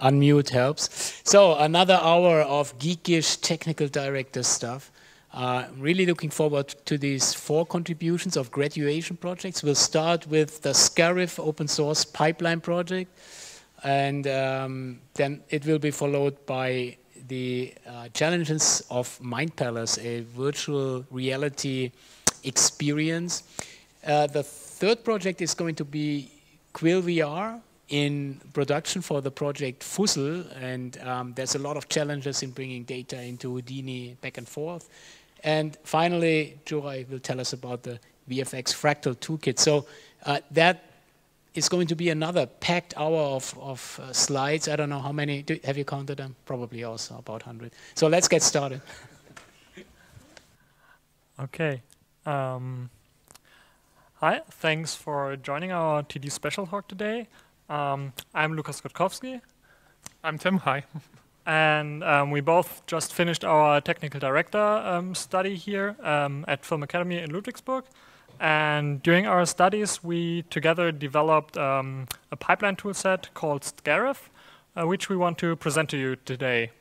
unmute helps. So another hour of geekish technical director stuff. Uh, really looking forward to these four contributions of graduation projects. We'll start with the Scarif open source pipeline project, and um, then it will be followed by the uh, challenges of Mind Palace, a virtual reality experience. Uh, the third project is going to be Quill VR in production for the project Fussel, and um, there's a lot of challenges in bringing data into Houdini back and forth. And finally, Juraj will tell us about the VFX Fractal Toolkit. So uh, that is going to be another packed hour of, of uh, slides. I don't know how many, do, have you counted them? Probably also about 100. So let's get started. okay. Um, hi, thanks for joining our TD special talk today. Um, I'm Lukas Gotkowski. I'm Tim. Hi. and um, we both just finished our technical director um, study here um, at Film Academy in Ludwigsburg. And during our studies, we together developed um, a pipeline toolset called Scarif, uh, which we want to present to you today.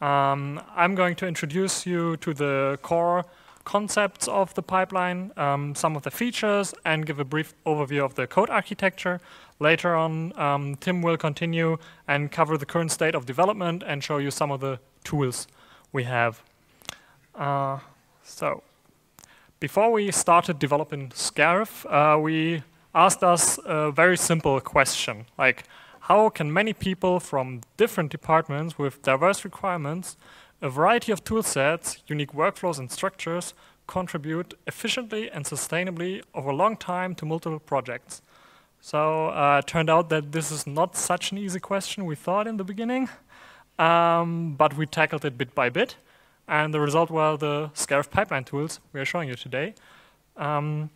Um, I'm going to introduce you to the core concepts of the pipeline, um, some of the features, and give a brief overview of the code architecture. Later on, um, Tim will continue and cover the current state of development and show you some of the tools we have. Uh, so, before we started developing Scarif, uh, we asked us a very simple question, like how can many people from different departments with diverse requirements a variety of tool sets, unique workflows and structures contribute efficiently and sustainably over a long time to multiple projects. So uh, it turned out that this is not such an easy question we thought in the beginning, um, but we tackled it bit by bit. And the result were the Scarif pipeline tools we are showing you today. Um,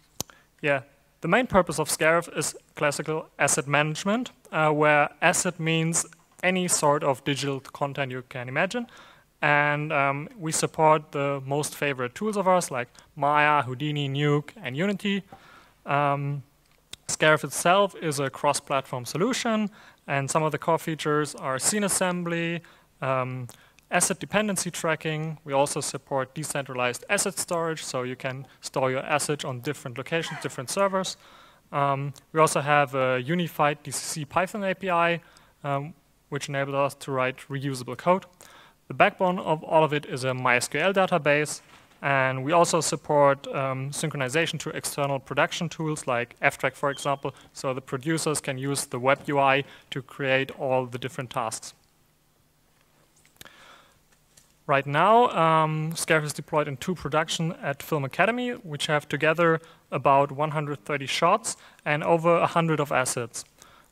yeah, the main purpose of Scarif is classical asset management, uh, where asset means any sort of digital content you can imagine. And um, we support the most favorite tools of ours, like Maya, Houdini, Nuke, and Unity. Um, Scarif itself is a cross-platform solution, and some of the core features are scene assembly, um, asset dependency tracking. We also support decentralized asset storage, so you can store your assets on different locations, different servers. Um, we also have a unified DCC Python API, um, which enables us to write reusable code. The backbone of all of it is a MySQL database, and we also support um, synchronization to external production tools like FTrack, for example, so the producers can use the web UI to create all the different tasks. Right now, um, Scarif is deployed in two production at Film Academy, which have together about 130 shots and over 100 of assets.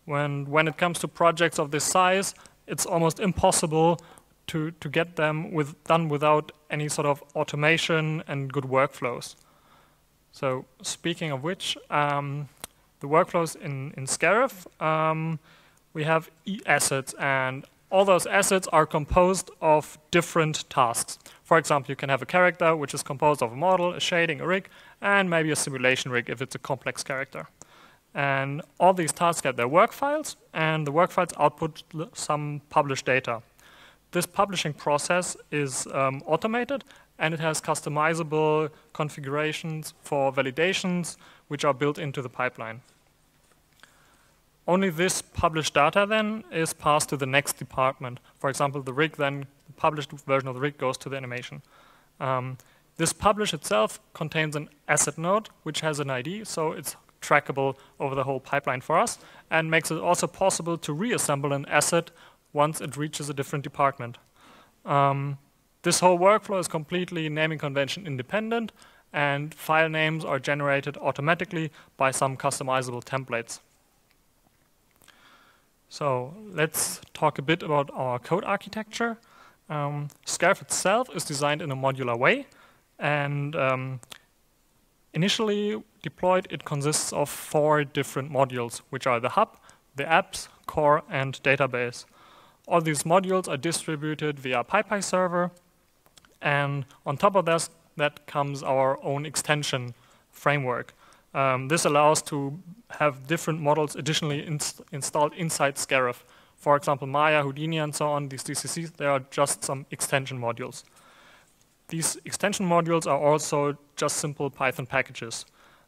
When, when it comes to projects of this size, it's almost impossible to, to get them with, done without any sort of automation and good workflows. So speaking of which, um, the workflows in, in Scarif, um, we have e assets, and all those assets are composed of different tasks. For example, you can have a character which is composed of a model, a shading, a rig, and maybe a simulation rig if it's a complex character. And all these tasks get their work files, and the work files output some published data. This publishing process is um, automated and it has customizable configurations for validations which are built into the pipeline. Only this published data then is passed to the next department. For example, the rig then, the published version of the rig goes to the animation. Um, this publish itself contains an asset node which has an ID, so it's trackable over the whole pipeline for us and makes it also possible to reassemble an asset once it reaches a different department. Um, this whole workflow is completely naming convention independent, and file names are generated automatically by some customizable templates. So let's talk a bit about our code architecture. Um, Scarif itself is designed in a modular way, and um, initially deployed, it consists of four different modules, which are the hub, the apps, core, and database. All these modules are distributed via PyPI server, and on top of that, that comes our own extension framework. Um, this allows to have different models additionally inst installed inside Scarif. for example, Maya, Houdini, and so on, these DCCs, they are just some extension modules. These extension modules are also just simple Python packages.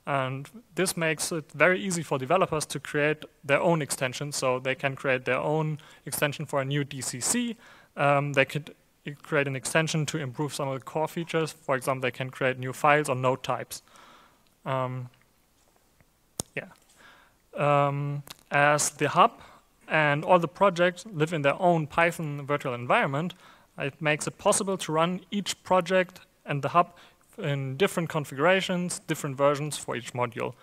And this makes it very easy for developers to create their own extension. So they can create their own extension for a new DCC. Um, they could create an extension to improve some of the core features. For example, they can create new files or node types. Um, yeah. Um, as the hub and all the projects live in their own Python virtual environment, it makes it possible to run each project and the hub in different configurations, different versions for each module.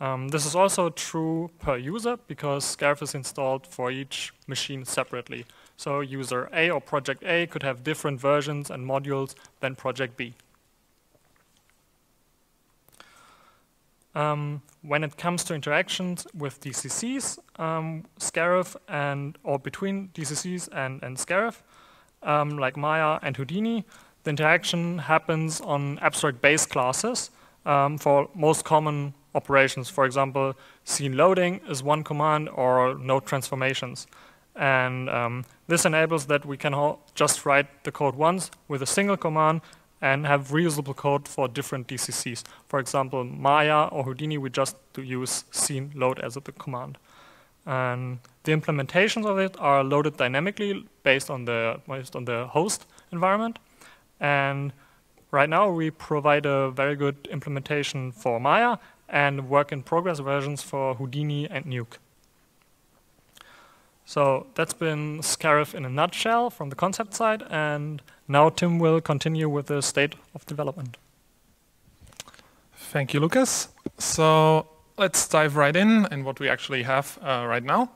Um, this is also true per user because Scarif is installed for each machine separately. So user A or project A could have different versions and modules than project B. Um, when it comes to interactions with DCCs, um, Scarif and or between DCCs and, and Scarif, um, like Maya and Houdini, the interaction happens on abstract base classes um, for most common operations. For example, scene loading is one command or node transformations. And um, this enables that we can just write the code once with a single command and have reusable code for different DCCs. For example, Maya or Houdini, we just use scene load as a command. And the implementations of it are loaded dynamically based on the, based on the host environment. And right now we provide a very good implementation for Maya and work in progress versions for Houdini and Nuke. So that's been Scarif in a nutshell from the concept side, and now Tim will continue with the state of development. Thank you, Lukas. So let's dive right in and what we actually have uh, right now.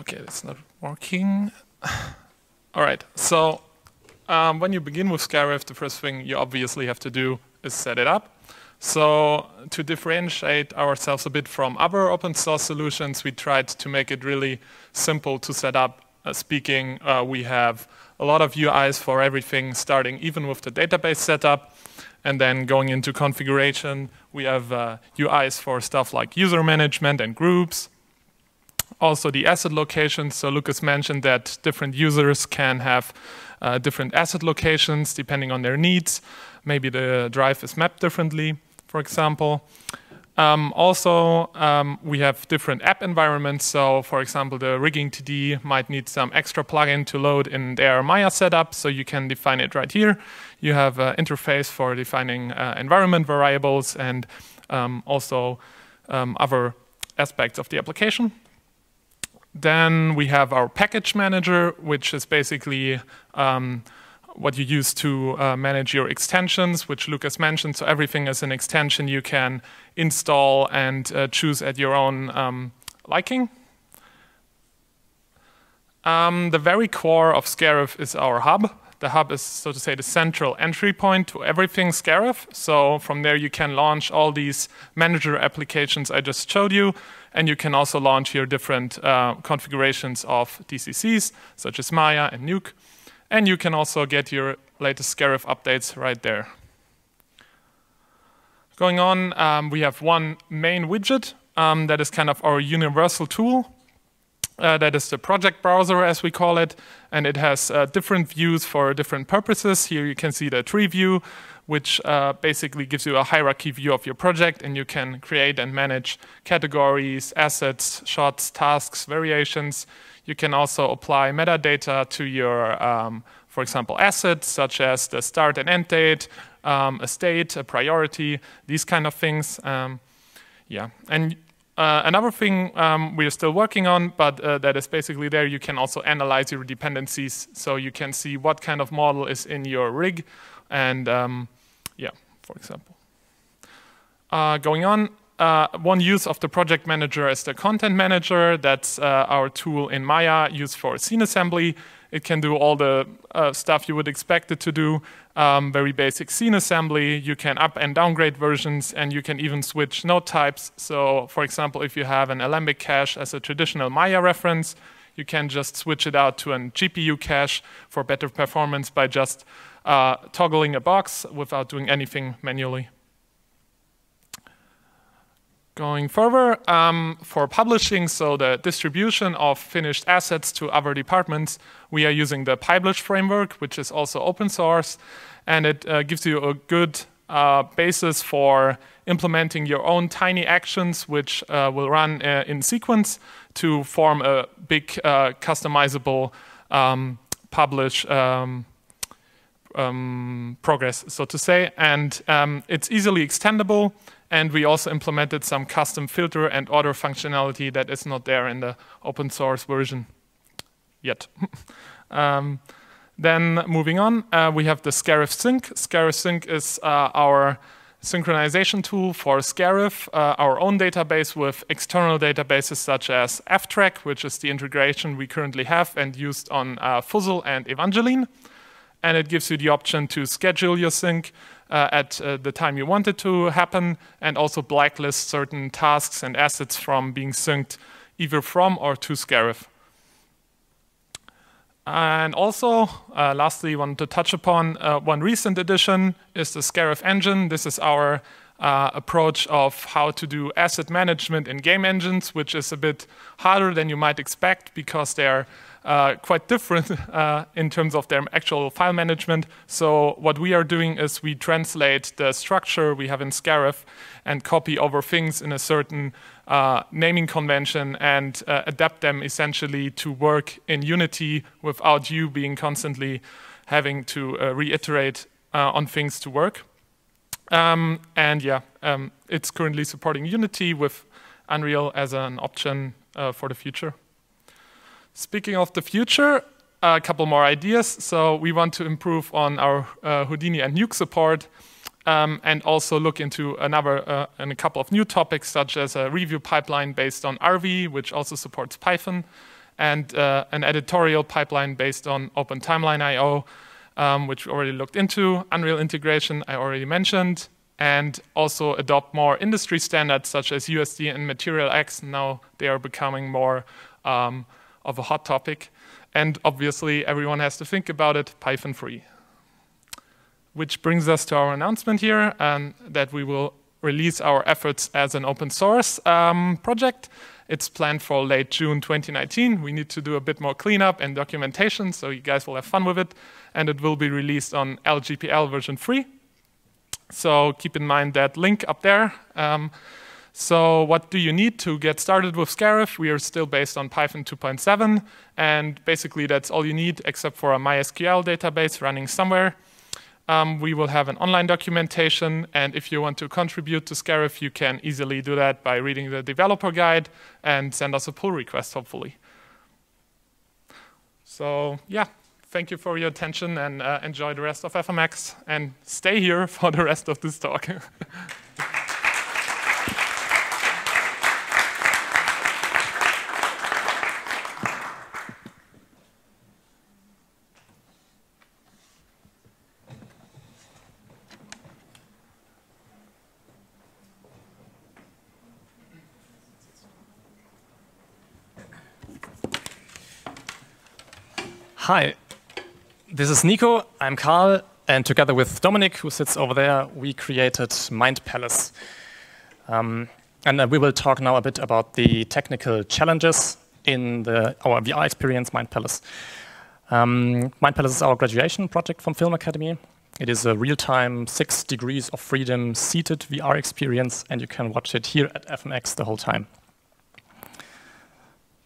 Okay, that's not working. All right, so um, when you begin with Scarif, the first thing you obviously have to do is set it up. So to differentiate ourselves a bit from other open source solutions, we tried to make it really simple to set up. Uh, speaking, uh, we have a lot of UIs for everything, starting even with the database setup, and then going into configuration, we have uh, UIs for stuff like user management and groups. Also the asset locations, so Lukas mentioned that different users can have uh, different asset locations depending on their needs. Maybe the drive is mapped differently, for example. Um, also, um, we have different app environments. So, for example, the rigging TD might need some extra plugin to load in their Maya setup. So you can define it right here. You have an interface for defining uh, environment variables and um, also um, other aspects of the application. Then we have our package manager, which is basically um, what you use to uh, manage your extensions, which Lukas mentioned. So everything is an extension you can install and uh, choose at your own um, liking. Um, the very core of Scarif is our hub. The hub is, so to say, the central entry point to everything Scarif. So from there you can launch all these manager applications I just showed you, and you can also launch here different uh, configurations of DCCs, such as Maya and Nuke. And you can also get your latest Scarif updates right there. Going on, um, we have one main widget um, that is kind of our universal tool. Uh, that is the project browser, as we call it, and it has uh, different views for different purposes. Here you can see the tree view, which uh, basically gives you a hierarchy view of your project, and you can create and manage categories, assets, shots, tasks, variations. You can also apply metadata to your, um, for example, assets, such as the start and end date, um, a state, a priority, these kind of things. Um, yeah, and uh, another thing um, we're still working on, but uh, that is basically there, you can also analyze your dependencies. So you can see what kind of model is in your rig. And um, yeah, for example. Uh, going on, uh, one use of the project manager is the content manager. That's uh, our tool in Maya used for scene assembly. It can do all the uh, stuff you would expect it to do. Um, very basic scene assembly. You can up and downgrade versions, and you can even switch node types. So, for example, if you have an Alembic cache as a traditional Maya reference, you can just switch it out to a GPU cache for better performance by just uh, toggling a box without doing anything manually. Going further, um, for publishing, so the distribution of finished assets to other departments, we are using the Pyblish framework, which is also open source, and it uh, gives you a good uh, basis for implementing your own tiny actions, which uh, will run uh, in sequence to form a big uh, customizable um, publish um, um, progress, so to say. And um, it's easily extendable. And we also implemented some custom filter and order functionality that is not there in the open source version yet. um, then moving on, uh, we have the Scarif Sync. Scarif Sync is uh, our synchronization tool for Scarif, uh, our own database with external databases such as ftrack, which is the integration we currently have and used on uh, Fussel and Evangeline. And it gives you the option to schedule your sync uh, at uh, the time you want it to happen, and also blacklist certain tasks and assets from being synced either from or to Scarif. And also, uh, lastly, want to touch upon uh, one recent addition is the Scarif engine. This is our uh, approach of how to do asset management in game engines, which is a bit harder than you might expect because they're uh, quite different uh, in terms of their actual file management. So what we are doing is we translate the structure we have in Scarif and copy over things in a certain uh, naming convention and uh, adapt them essentially to work in Unity without you being constantly having to uh, reiterate on things to work. Um, and yeah, um, it's currently supporting Unity with Unreal as an option for the future. Speaking of the future, a couple more ideas. So we want to improve on our uh, Houdini and Nuke support um, and also look into another uh, and a couple of new topics such as a review pipeline based on RV, which also supports Python, and uh, an editorial pipeline based on Open Timeline IO, um, which we already looked into, Unreal integration I already mentioned, and also adopt more industry standards such as USD and Material X. Now they are becoming more um, of a hot topic. And obviously, everyone has to think about it Python 3. Which brings us to our announcement here, and that we will release our efforts as an open source um, project. It's planned for late June 2019. We need to do a bit more cleanup and documentation, so you guys will have fun with it. And it will be released on LGPL version 3. So keep in mind that link up there. Um, so what do you need to get started with Scarif? We are still based on Python 2.7, and basically that's all you need except for a MySQL database running somewhere. Um, we will have an online documentation, and if you want to contribute to Scarif, you can easily do that by reading the developer guide and send us a pull request, hopefully. So yeah, thank you for your attention, and uh, enjoy the rest of FMX, and stay here for the rest of this talk. Hi, this is Nico, I'm Carl, and together with Dominic, who sits over there, we created Mind Palace. Um, and uh, we will talk now a bit about the technical challenges in the, our VR experience, Mind Palace. Um, Mind Palace is our graduation project from Film Academy. It is a real-time six degrees of freedom seated VR experience, and you can watch it here at FMX the whole time.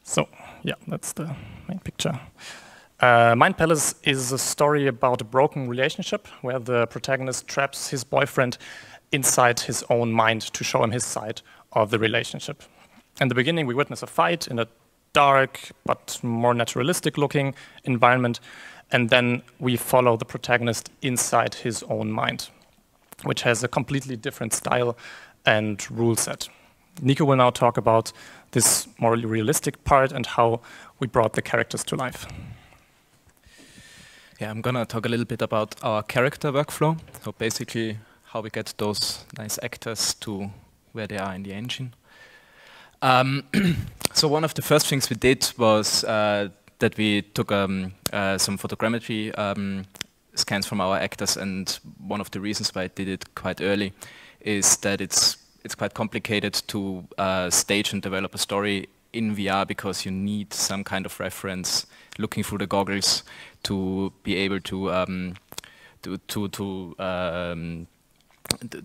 So, yeah, that's the main picture. Uh, Mind Palace is a story about a broken relationship where the protagonist traps his boyfriend inside his own mind to show him his side of the relationship. In the beginning, we witness a fight in a dark but more naturalistic looking environment, and then we follow the protagonist inside his own mind, which has a completely different style and rule set. Nico will now talk about this more realistic part and how we brought the characters to life. Yeah, I'm gonna talk a little bit about our character workflow. So basically, how we get those nice actors to where they are in the engine. Um, so one of the first things we did was uh, that we took um, uh, some photogrammetry um, scans from our actors, and one of the reasons why I did it quite early is that it's it's quite complicated to uh, stage and develop a story in VR because you need some kind of reference looking through the goggles to be able to um, to to to, um,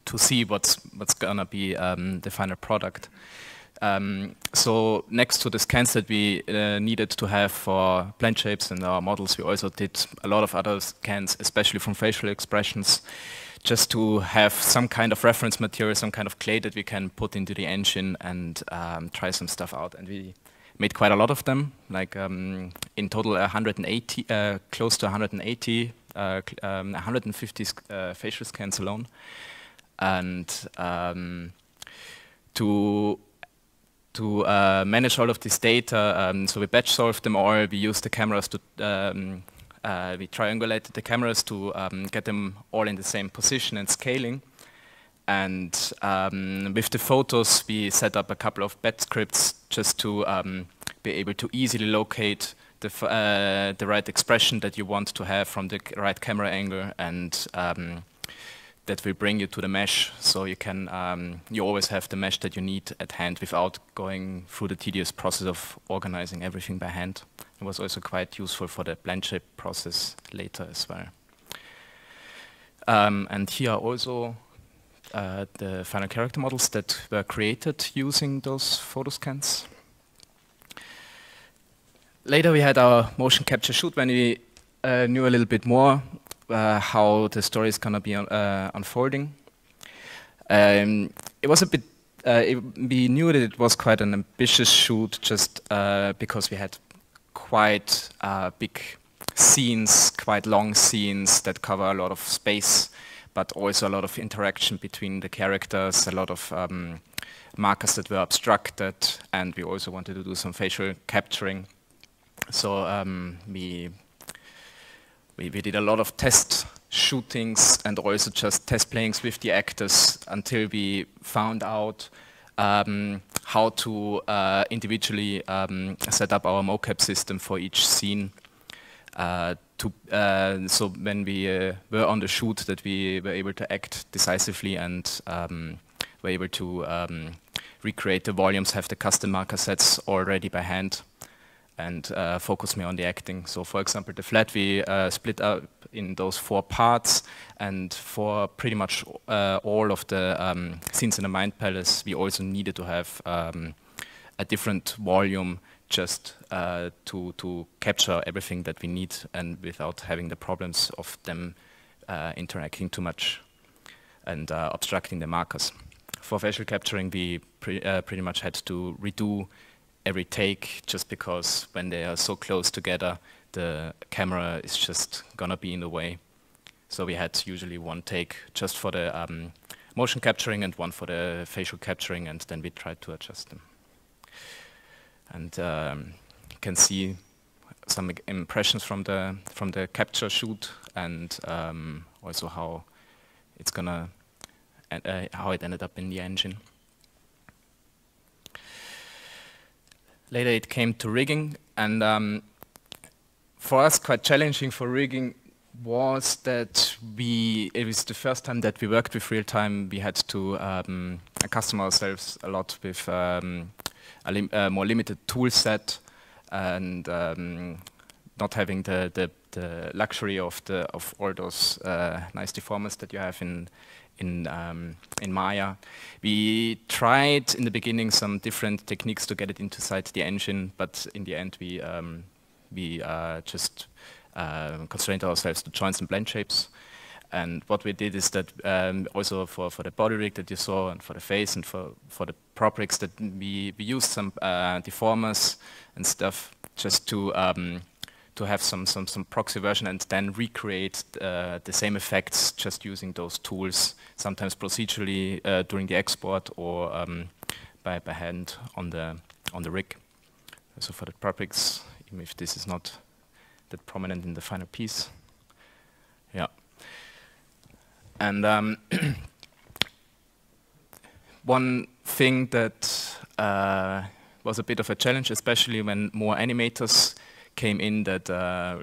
to see what's what's gonna be um, the final product. Um, so next to the scans that we uh, needed to have for blend shapes and our models, we also did a lot of other scans, especially from facial expressions, just to have some kind of reference material, some kind of clay that we can put into the engine and um, try some stuff out. And we made quite a lot of them, like um, in total 180, uh, close to 180, uh, um, 150 uh, facial scans alone. And um, to to uh, manage all of this data. Um, so we batch solved them all. We used the cameras to, um, uh, we triangulated the cameras to um, get them all in the same position and scaling. And um, with the photos, we set up a couple of bed scripts just to um, be able to easily locate the, uh, the right expression that you want to have from the right camera angle and um, that will bring you to the mesh. So you can um, you always have the mesh that you need at hand without going through the tedious process of organizing everything by hand. It was also quite useful for the blend shape process later as well. Um, and here also uh, the final character models that were created using those photo scans. Later we had our motion capture shoot when we uh, knew a little bit more uh, how the story is going to be uh, unfolding. Um, it was a bit, uh, it, we knew that it was quite an ambitious shoot just uh, because we had quite big scenes, quite long scenes that cover a lot of space, but also a lot of interaction between the characters, a lot of um, markers that were obstructed, and we also wanted to do some facial capturing. So um, we we, we did a lot of test shootings and also just test playings with the actors until we found out um, how to uh, individually um, set up our mocap system for each scene. Uh, to, uh, so when we uh, were on the shoot that we were able to act decisively and um, were able to um, recreate the volumes, have the custom marker sets already by hand and uh, focus me on the acting. So for example, the flat we uh, split up in those four parts and for pretty much uh, all of the um, scenes in the Mind Palace, we also needed to have um, a different volume just uh, to, to capture everything that we need and without having the problems of them uh, interacting too much and uh, obstructing the markers. For facial capturing, we pre pretty much had to redo every take just because when they are so close together, the camera is just gonna be in the way. So we had usually one take just for the um, motion capturing and one for the facial capturing, and then we tried to adjust them. And um, you can see some impressions from the from the capture shoot, and um, also how it's gonna uh, how it ended up in the engine. Later it came to rigging, and um, for us quite challenging for rigging was that we, it was the first time that we worked with real time, we had to um, accustom ourselves a lot with um, a, lim a, more limited tool set and um, not having the, the, the, luxury of, the, of all those uh, nice deformers that you have in, in, um, in Maya. We tried in the beginning some different techniques to get it inside the engine, but in the end we, um, we uh, just uh, constrained ourselves to join some blend shapes. And what we did is that um, also for, for the body rig that you saw and for the face and for, for the prop rigs that we, we used some uh, deformers and stuff just to um, to have some, some, some proxy version and then recreate uh, the same effects just using those tools, sometimes procedurally uh, during the export or um, by, by hand on the, on the rig. So for the prop rigs, even if this is not that prominent in the final piece. Yeah. And um, one thing that uh, was a bit of a challenge, especially when more animators came in that uh,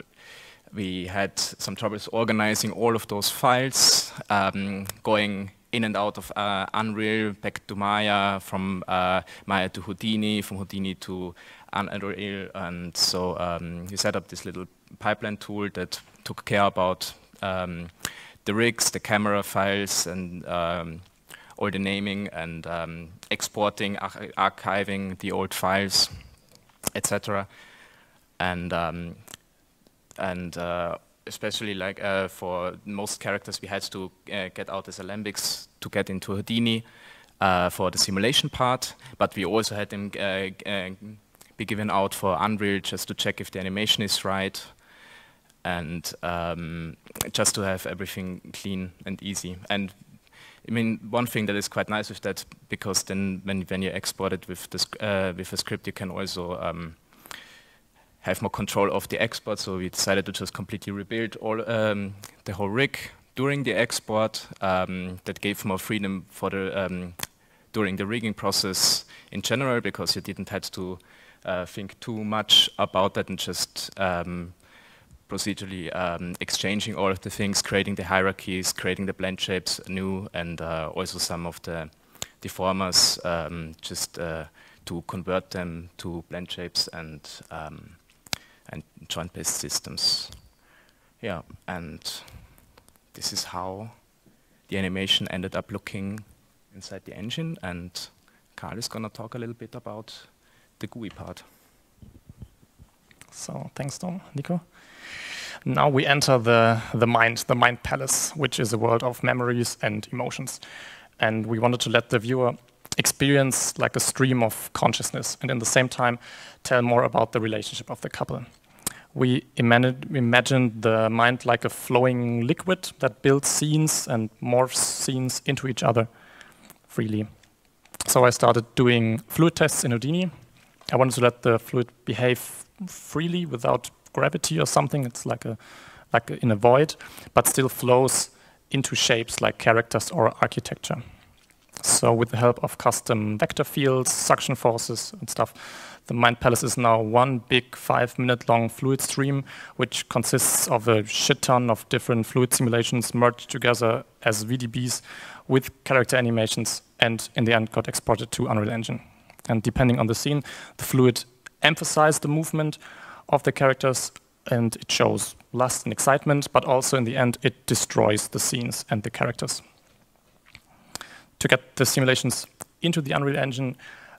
we had some troubles organizing all of those files, um, going in and out of uh, Unreal, back to Maya, from uh, Maya to Houdini, from Houdini to Unreal, and so um, we set up this little pipeline tool that took care about um, the rigs, the camera files, and um, all the naming and um, exporting, ar archiving the old files, etc. And um, and uh, especially like uh, for most characters, we had to uh, get out as alembics to get into Houdini uh, for the simulation part, but we also had them uh, uh, be given out for Unreal just to check if the animation is right and um, just to have everything clean and easy. And I mean, one thing that is quite nice with that, because then when, when you export it with, uh, with a script, you can also um, have more control of the export. So we decided to just completely rebuild all um, the whole rig during the export. Um, that gave more freedom for the um, during the rigging process in general, because you didn't have to uh, think too much about that and just um, procedurally um, exchanging all of the things, creating the hierarchies, creating the blend shapes new, and uh, also some of the deformers, um, just uh, to convert them to blend shapes and um, and joint-based systems. Yeah, and this is how the animation ended up looking inside the engine, and Carl is going to talk a little bit about the GUI part. So thanks, Tom, Nico. Now we enter the, the mind, the mind palace, which is a world of memories and emotions. And we wanted to let the viewer experience like a stream of consciousness and in the same time tell more about the relationship of the couple. We imagined the mind like a flowing liquid that builds scenes and morphs scenes into each other freely. So I started doing fluid tests in Houdini. I wanted to let the fluid behave freely without gravity or something. It's like a like in a void, but still flows into shapes like characters or architecture. So with the help of custom vector fields, suction forces and stuff, the Mind Palace is now one big five-minute long fluid stream, which consists of a shit ton of different fluid simulations merged together as VDBs with character animations, and in the end got exported to Unreal Engine. And depending on the scene, the fluid emphasizes the movement of the characters and it shows lust and excitement, but also in the end it destroys the scenes and the characters. To get the simulations into the Unreal Engine,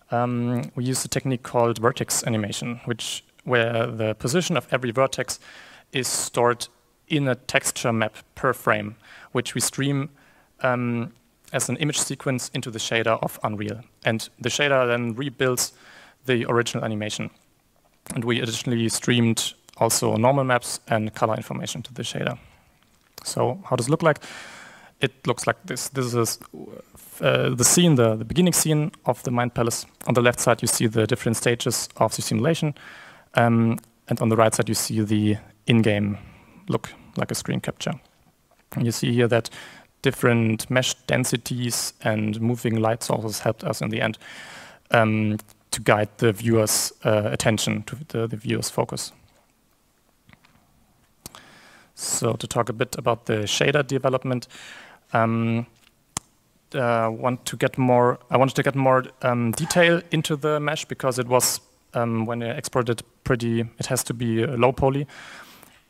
um, we use a technique called vertex animation, which where the position of every vertex is stored in a texture map per frame, which we stream um, as an image sequence into the shader of Unreal. And the shader then rebuilds the original animation. And we additionally streamed also normal maps and color information to the shader. So how does it look like? It looks like this. This is uh, the scene, the, the beginning scene of the Mind Palace. On the left side, you see the different stages of the simulation. Um, and on the right side, you see the in-game look, like a screen capture. And you see here that different mesh densities and moving light sources helped us in the end um, to guide the viewer's uh, attention, to the, the viewer's focus. So to talk a bit about the shader development, um, uh, want to get more. I wanted to get more um, detail into the mesh because it was um, when I exported pretty. It has to be low poly,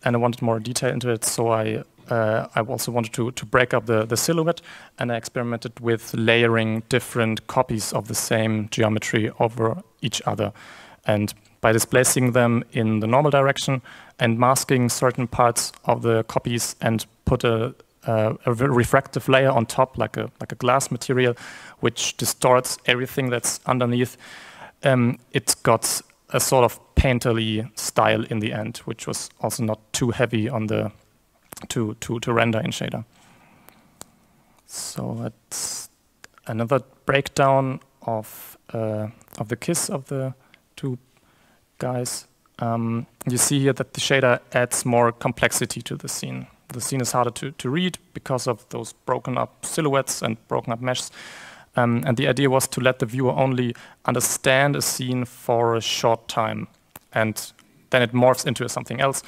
and I wanted more detail into it. So I uh, I also wanted to to break up the the silhouette, and I experimented with layering different copies of the same geometry over each other, and by displacing them in the normal direction and masking certain parts of the copies and put a a refractive layer on top, like a like a glass material, which distorts everything that's underneath. Um, it got a sort of painterly style in the end, which was also not too heavy on the to to to render in shader. So that's another breakdown of uh, of the kiss of the two guys. Um, you see here that the shader adds more complexity to the scene the scene is harder to, to read because of those broken up silhouettes and broken up meshes. Um, and the idea was to let the viewer only understand a scene for a short time, and then it morphs into something else.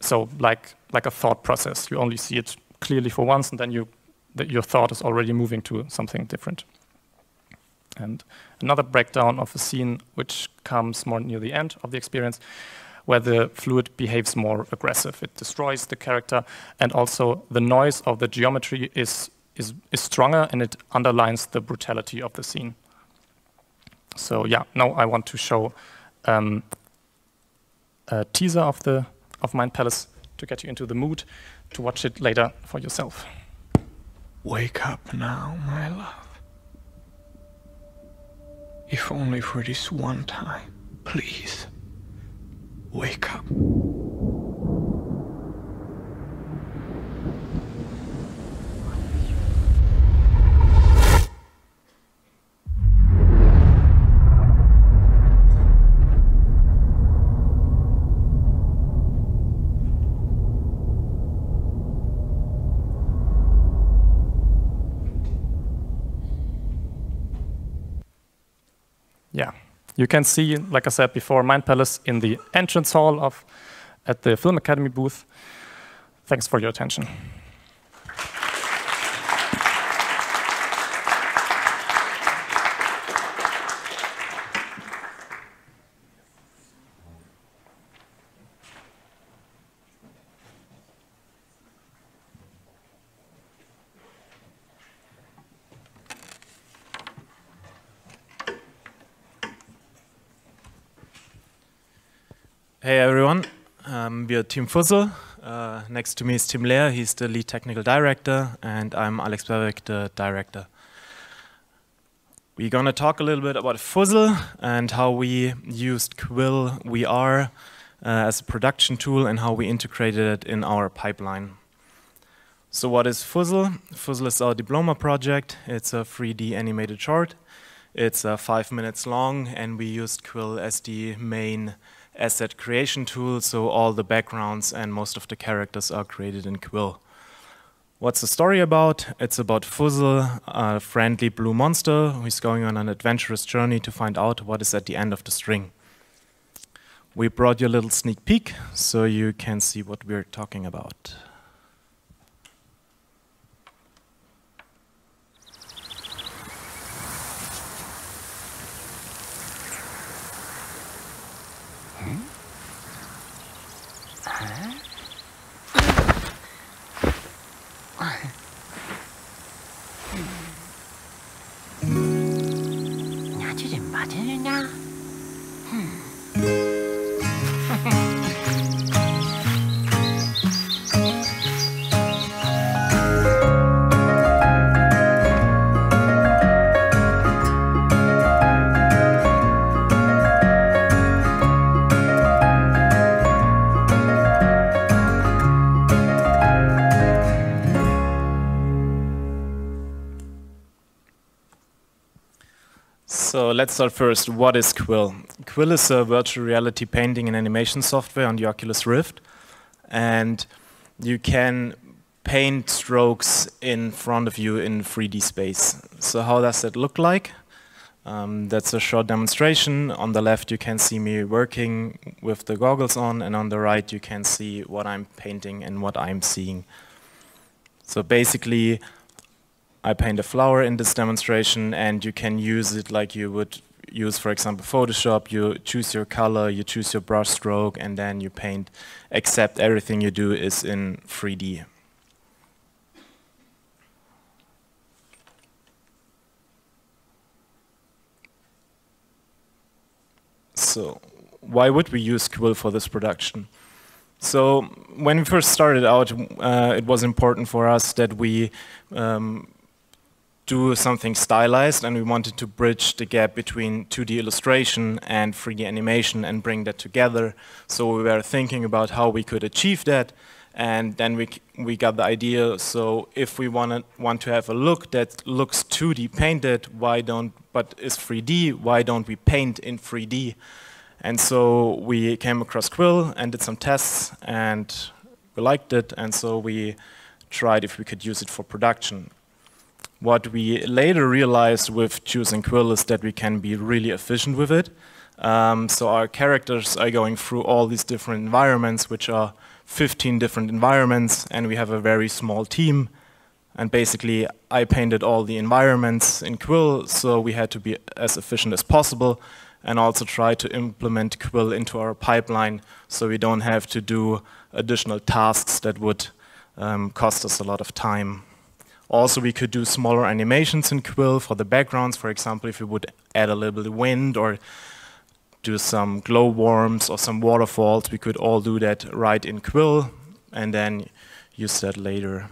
So, like like a thought process, you only see it clearly for once, and then you your thought is already moving to something different. And another breakdown of a scene which comes more near the end of the experience, where the fluid behaves more aggressive. It destroys the character, and also the noise of the geometry is, is, is stronger and it underlines the brutality of the scene. So yeah, now I want to show um, a teaser of the of Mind Palace to get you into the mood to watch it later for yourself. Wake up now, my love. If only for this one time, please. Wake up. You can see, like I said before, Mind Palace in the entrance hall of at the Film Academy booth. Thanks for your attention. Hey everyone, um, we Team Fussel. Uh, next to me is Tim Lehr, he's the lead technical director, and I'm Alex Berweck, the director. We're gonna talk a little bit about Fussel and how we used Quill VR uh, as a production tool and how we integrated it in our pipeline. So what is Fussel? Fussel is our diploma project. It's a 3D animated short. It's uh, five minutes long, and we used Quill as the main asset creation tool, so all the backgrounds and most of the characters are created in Quill. What's the story about? It's about Fussel, a friendly blue monster who's going on an adventurous journey to find out what is at the end of the string. We brought you a little sneak peek so you can see what we're talking about. あ。Let's start first. What is Quill? Quill is a virtual reality painting and animation software on the Oculus Rift. And you can paint strokes in front of you in 3D space. So how does that look like? Um, that's a short demonstration. On the left you can see me working with the goggles on and on the right you can see what I'm painting and what I'm seeing. So basically I paint a flower in this demonstration and you can use it like you would use, for example, Photoshop. You choose your color, you choose your brush stroke, and then you paint, except everything you do is in 3D. So why would we use Quill for this production? So when we first started out, uh, it was important for us that we um, do something stylized and we wanted to bridge the gap between 2D illustration and 3D animation and bring that together. So we were thinking about how we could achieve that and then we, we got the idea, so if we wanna, want to have a look that looks 2D painted, why don't, but is 3D, why don't we paint in 3D? And so we came across Quill and did some tests and we liked it and so we tried if we could use it for production. What we later realized with choosing Quill is that we can be really efficient with it. Um, so our characters are going through all these different environments, which are 15 different environments, and we have a very small team. And basically, I painted all the environments in Quill, so we had to be as efficient as possible and also try to implement Quill into our pipeline so we don't have to do additional tasks that would um, cost us a lot of time. Also, we could do smaller animations in Quill for the backgrounds. For example, if we would add a little bit of wind or do some glow worms or some waterfalls, we could all do that right in Quill and then use that later.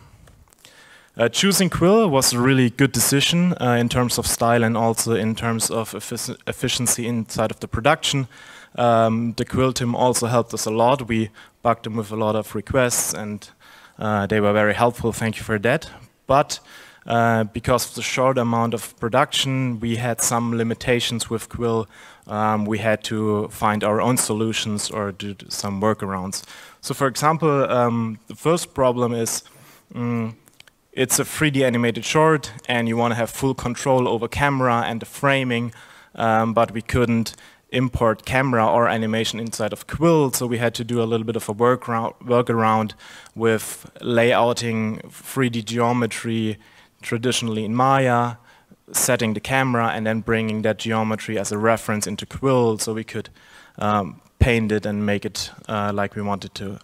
Uh, choosing Quill was a really good decision uh, in terms of style and also in terms of effic efficiency inside of the production. Um, the Quill team also helped us a lot. We bugged them with a lot of requests and uh, they were very helpful. Thank you for that. But uh, because of the short amount of production, we had some limitations with Quill. Um, we had to find our own solutions or do some workarounds. So for example, um, the first problem is um, it's a 3D animated short and you want to have full control over camera and the framing, um, but we couldn't import camera or animation inside of Quill, so we had to do a little bit of a workaround, with layouting 3D geometry traditionally in Maya, setting the camera and then bringing that geometry as a reference into Quill so we could um, paint it and make it uh, like we wanted to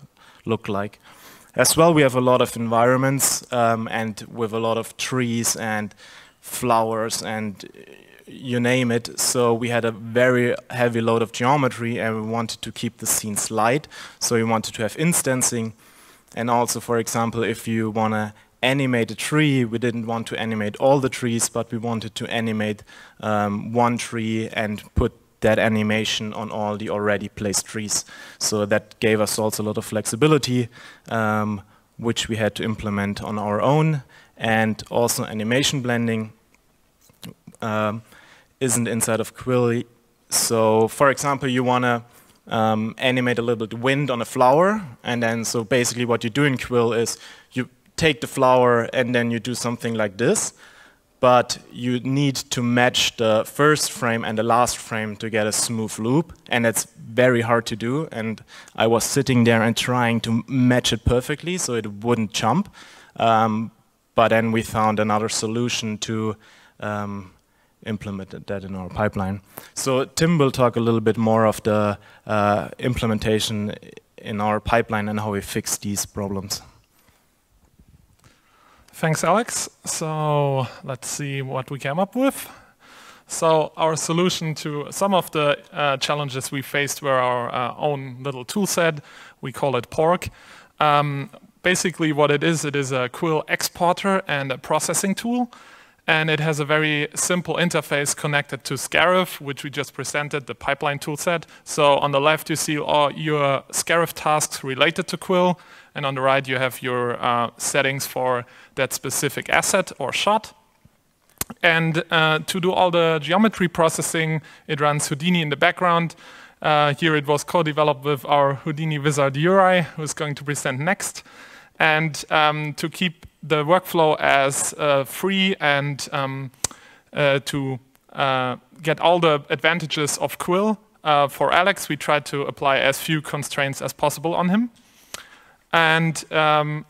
look like. As well, we have a lot of environments um, and with a lot of trees and flowers and you name it. So we had a very heavy load of geometry and we wanted to keep the scenes light. So we wanted to have instancing. And also, for example, if you want to animate a tree, we didn't want to animate all the trees, but we wanted to animate um, one tree and put that animation on all the already placed trees. So that gave us also a lot of flexibility, um, which we had to implement on our own. And also animation blending um, isn't inside of Quill. So for example, you want to um, animate a little bit wind on a flower. And then so basically what you do in Quill is you take the flower and then you do something like this but you need to match the first frame and the last frame to get a smooth loop, and it's very hard to do. And I was sitting there and trying to match it perfectly so it wouldn't jump. Um, but then we found another solution to um, implement that in our pipeline. So Tim will talk a little bit more of the uh, implementation in our pipeline and how we fix these problems. Thanks, Alex. So let's see what we came up with. So our solution to some of the uh, challenges we faced were our uh, own little tool set. We call it Pork. Um, basically what it is, it is a Quill exporter and a processing tool. And it has a very simple interface connected to Scarif, which we just presented, the pipeline toolset. So on the left, you see all your Scarif tasks related to Quill. And on the right, you have your uh, settings for that specific asset or shot. And uh, to do all the geometry processing, it runs Houdini in the background. Uh, here it was co-developed with our Houdini wizard Juraj, who's going to present next. And um, to keep the workflow as uh, free and um, uh, to uh, get all the advantages of Quill, uh, for Alex, we tried to apply as few constraints as possible on him. And um,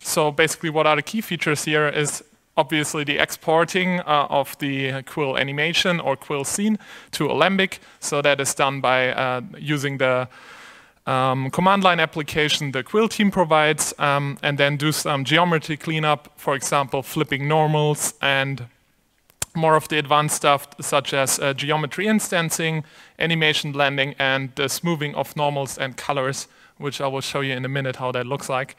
so basically what are the key features here is obviously the exporting uh, of the Quill animation or Quill scene to Alembic. So that is done by uh, using the um, command line application the Quill team provides um, and then do some geometry cleanup, for example, flipping normals and more of the advanced stuff such as uh, geometry instancing, animation blending, and the smoothing of normals and colors which I will show you in a minute how that looks like.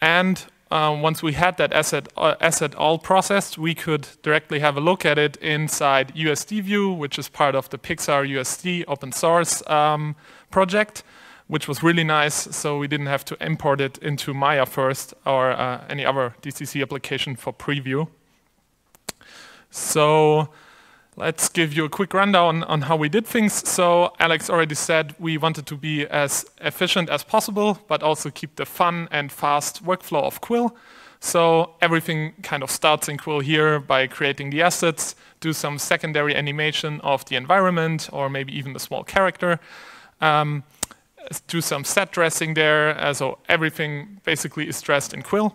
And um, once we had that asset, uh, asset all processed, we could directly have a look at it inside USD View, which is part of the Pixar USD open source um, project, which was really nice. So we didn't have to import it into Maya first or uh, any other DCC application for preview. So Let's give you a quick rundown on how we did things. So Alex already said we wanted to be as efficient as possible, but also keep the fun and fast workflow of Quill. So everything kind of starts in Quill here by creating the assets, do some secondary animation of the environment, or maybe even the small character. Um, do some set dressing there, uh, so everything basically is dressed in Quill.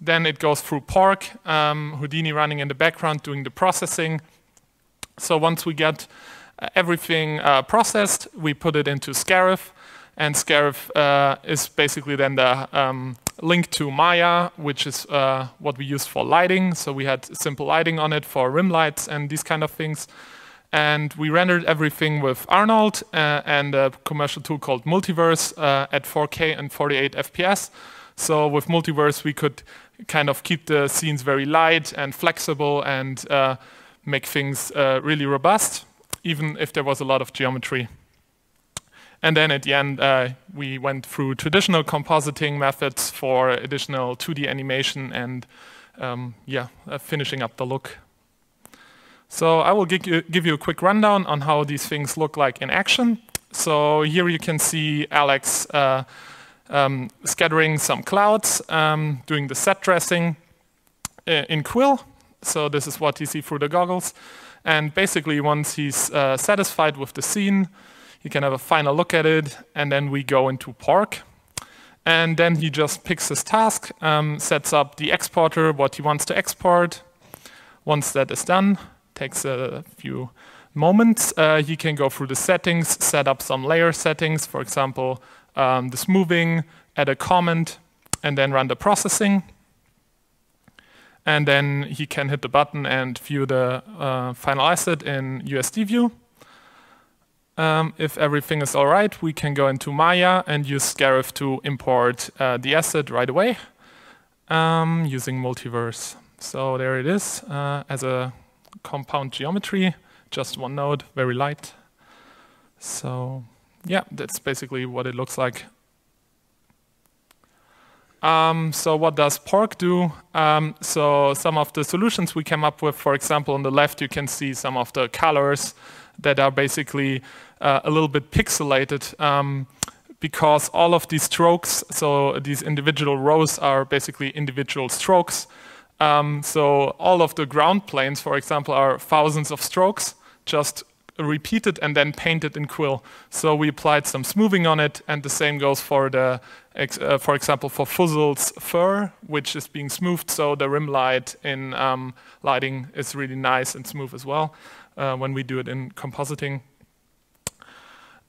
Then it goes through Park, um, Houdini running in the background doing the processing. So once we get uh, everything uh, processed, we put it into Scarif, and Scarif uh, is basically then the um, link to Maya, which is uh, what we use for lighting. So we had simple lighting on it for rim lights and these kind of things. And we rendered everything with Arnold uh, and a commercial tool called Multiverse uh, at 4K and 48 FPS. So with Multiverse, we could kind of keep the scenes very light and flexible and uh, make things uh, really robust, even if there was a lot of geometry. And then at the end, uh, we went through traditional compositing methods for additional 2D animation and um, yeah, uh, finishing up the look. So I will give you, give you a quick rundown on how these things look like in action. So here you can see Alex uh, um, scattering some clouds, um, doing the set dressing uh, in Quill. So this is what you see through the goggles. And basically, once he's uh, satisfied with the scene, he can have a final look at it, and then we go into Park. And then he just picks his task, um, sets up the exporter, what he wants to export. Once that is done, takes a few moments, uh, he can go through the settings, set up some layer settings, for example, um, the smoothing, add a comment, and then run the processing. And then he can hit the button and view the uh, final asset in USD view. Um, if everything is all right, we can go into Maya and use Scarif to import uh, the asset right away um, using Multiverse. So there it is uh, as a compound geometry, just one node, very light. So yeah, that's basically what it looks like. Um, so what does Pork do? Um, so some of the solutions we came up with, for example, on the left you can see some of the colors that are basically uh, a little bit pixelated um, because all of these strokes, so these individual rows are basically individual strokes. Um, so all of the ground planes, for example, are thousands of strokes, just repeated and then painted in Quill. So we applied some smoothing on it, and the same goes for the, uh, for example, for Fussel's fur, which is being smoothed, so the rim light in um, lighting is really nice and smooth as well uh, when we do it in compositing.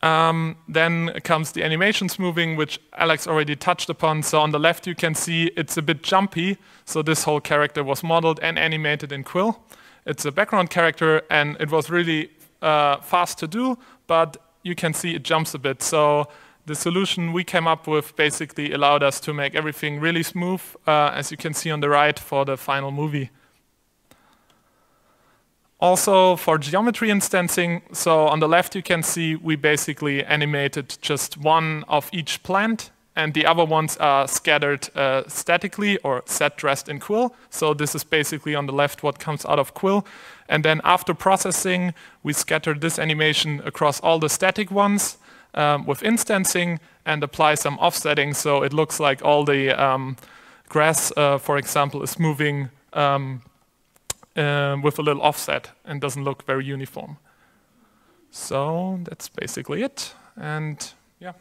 Um, then comes the animations moving, which Alex already touched upon. So on the left, you can see it's a bit jumpy. So this whole character was modeled and animated in Quill. It's a background character, and it was really uh, fast to do, but you can see it jumps a bit. So the solution we came up with basically allowed us to make everything really smooth, uh, as you can see on the right for the final movie. Also for geometry instancing, so on the left you can see we basically animated just one of each plant and the other ones are scattered uh, statically or set dressed in Quill. So this is basically on the left what comes out of Quill. And then after processing, we scatter this animation across all the static ones um, with instancing and apply some offsetting so it looks like all the um, grass, uh, for example, is moving um, uh, with a little offset and doesn't look very uniform. So that's basically it. And yeah,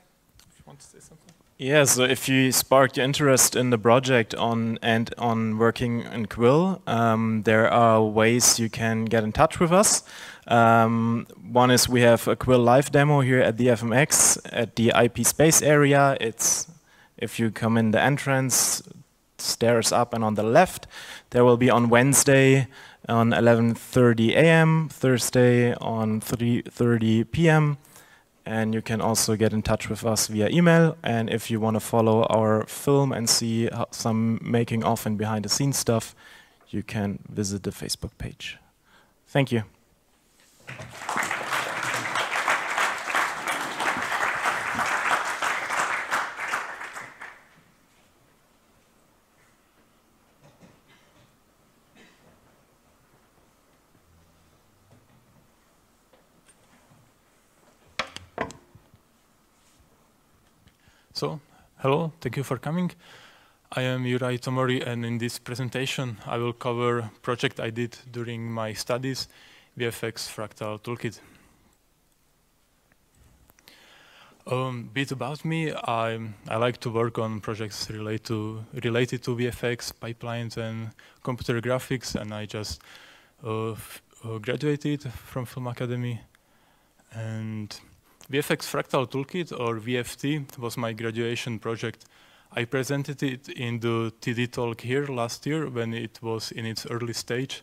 if you want to say something. Yeah, so if you sparked your interest in the project on and on working in Quill, um, there are ways you can get in touch with us. Um, one is we have a Quill live demo here at the FMX at the IP space area. It's if you come in the entrance, stairs up and on the left. There will be on Wednesday on 11.30 a.m., Thursday on 3.30 p.m., and you can also get in touch with us via email. And if you want to follow our film and see some making of and behind the scenes stuff, you can visit the Facebook page. Thank you. So, hello, thank you for coming. I am Juraj Tomori, and in this presentation, I will cover project I did during my studies, VFX Fractal Toolkit. Um, bit about me, I I like to work on projects related to related to VFX pipelines and computer graphics, and I just uh, uh, graduated from Film Academy. And VFX Fractal Toolkit, or VFT, was my graduation project. I presented it in the TD talk here last year when it was in its early stage,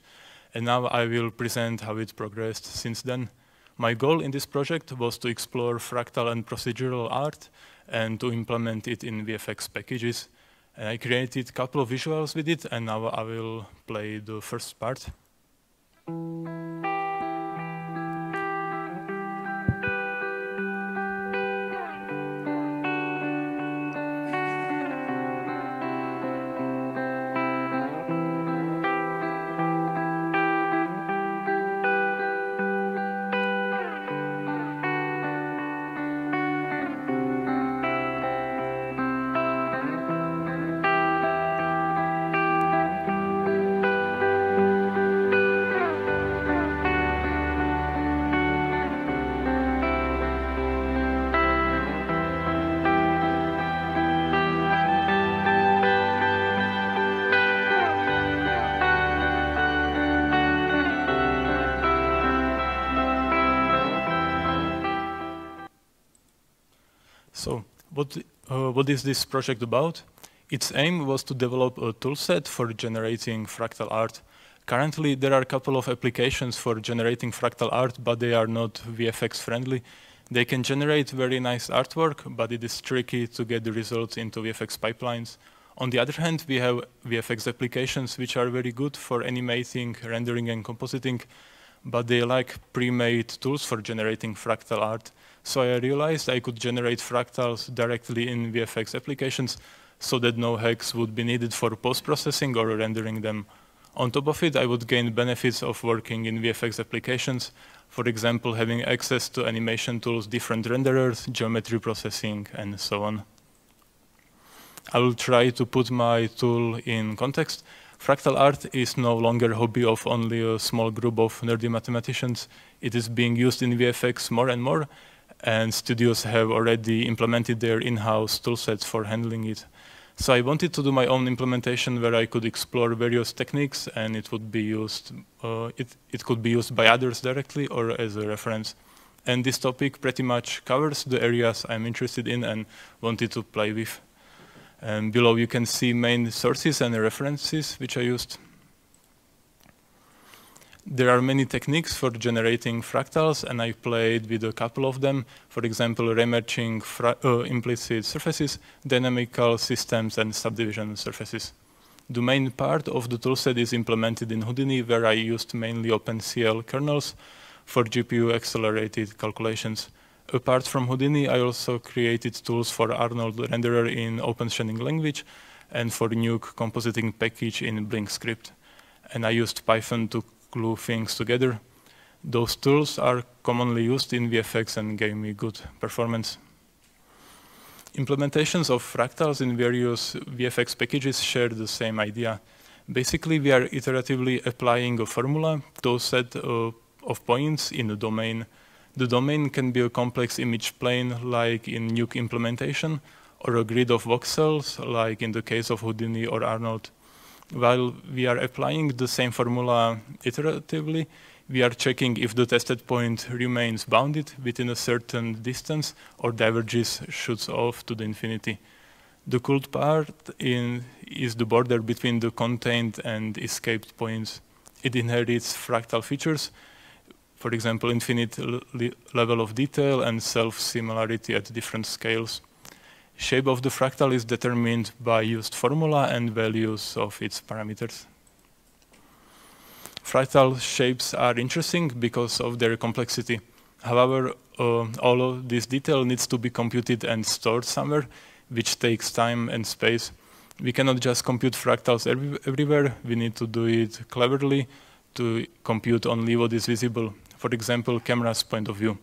and now I will present how it progressed since then. My goal in this project was to explore fractal and procedural art and to implement it in VFX packages. And I created a couple of visuals with it, and now I will play the first part. Uh, what is this project about? Its aim was to develop a toolset for generating fractal art. Currently, there are a couple of applications for generating fractal art, but they are not VFX friendly. They can generate very nice artwork, but it is tricky to get the results into VFX pipelines. On the other hand, we have VFX applications which are very good for animating, rendering, and compositing, but they lack pre-made tools for generating fractal art. So I realized I could generate fractals directly in VFX applications so that no hacks would be needed for post-processing or rendering them. On top of it, I would gain benefits of working in VFX applications, for example, having access to animation tools, different renderers, geometry processing, and so on. I will try to put my tool in context. Fractal art is no longer a hobby of only a small group of nerdy mathematicians. It is being used in VFX more and more, and studios have already implemented their in-house toolsets for handling it. So I wanted to do my own implementation where I could explore various techniques and it would be used, uh, it, it could be used by others directly or as a reference. And this topic pretty much covers the areas I'm interested in and wanted to play with. And below you can see main sources and references which I used. There are many techniques for generating fractals, and I played with a couple of them. For example, ray marching uh, implicit surfaces, dynamical systems, and subdivision surfaces. The main part of the toolset is implemented in Houdini, where I used mainly OpenCL kernels for GPU-accelerated calculations. Apart from Houdini, I also created tools for Arnold renderer in OpenShading language and for Nuke compositing package in Blink script. And I used Python to glue things together. Those tools are commonly used in VFX and gave me good performance. Implementations of fractals in various VFX packages share the same idea. Basically, we are iteratively applying a formula to a set uh, of points in a domain. The domain can be a complex image plane like in Nuke implementation, or a grid of voxels like in the case of Houdini or Arnold while we are applying the same formula iteratively, we are checking if the tested point remains bounded within a certain distance or diverges, shoots off to the infinity. The cooled part in, is the border between the contained and escaped points. It inherits fractal features, for example, infinite level of detail and self-similarity at different scales. Shape of the fractal is determined by used formula and values of its parameters. Fractal shapes are interesting because of their complexity. However, uh, all of this detail needs to be computed and stored somewhere, which takes time and space. We cannot just compute fractals every everywhere. We need to do it cleverly to compute only what is visible. For example, camera's point of view.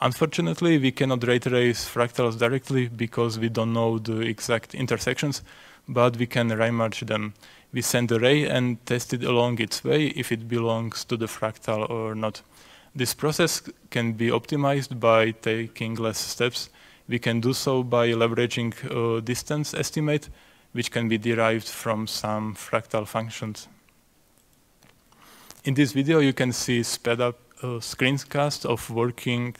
Unfortunately, we cannot ray trace fractals directly because we don't know the exact intersections, but we can ray march them. We send a ray and test it along its way if it belongs to the fractal or not. This process can be optimized by taking less steps. We can do so by leveraging a distance estimate, which can be derived from some fractal functions. In this video, you can see sped up uh, screencast of working